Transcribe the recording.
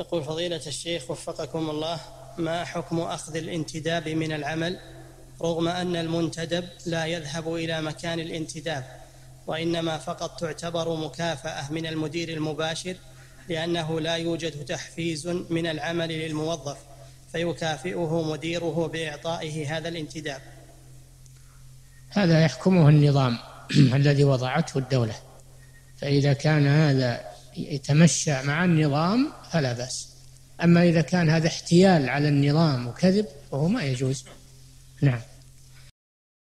يقول فضيلة الشيخ وفقكم الله ما حكم أخذ الانتداب من العمل رغم أن المنتدب لا يذهب إلى مكان الانتداب؟ وإنما فقط تعتبر مكافأة من المدير المباشر لأنه لا يوجد تحفيز من العمل للموظف فيكافئه مديره بإعطائه هذا الانتداب. هذا يحكمه النظام الذي وضعته الدولة فإذا كان هذا يتمشى مع النظام فلا بأس. أما إذا كان هذا احتيال على النظام وكذب فهو ما يجوز. نعم.